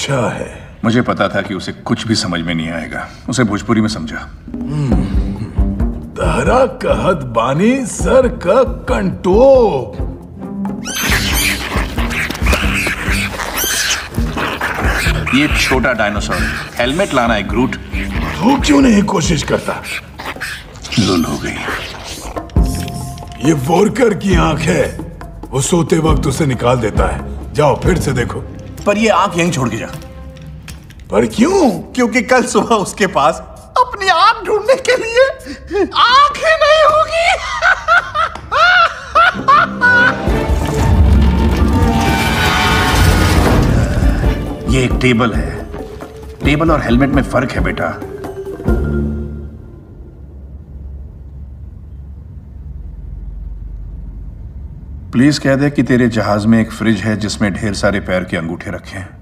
अच्छा है। मुझे पता था कि उसे कुछ भी समझ में नहीं आएगा। उसे भोजपुरी में समझा। दहरा कहत बानी सर का कंटोप। ये छोटा डायनासोर हेलमेट लाना है ग्रूट तू क्यों नहीं कोशिश करता? लुल हो गई। ये वोरकर की आँख है। वो सोते वक्त उसे निकाल देता है। जाओ फिर से देखो। पर ये आँख यहीं छोड़ के जा। पर क्यों? क्योंकि कल सुबह उसके पास अपनी आँख ढूँढने के लिए आँख ही नहीं होगी। ये एक टेबल है। टेबल और हेलमेट में फ़र्क है बेटा। प्लीज़ कह दे कि तेरे जहाज़ में एक फ्रिज है जिसमें ढेर सारे पैर के अंगूठे रखे हैं।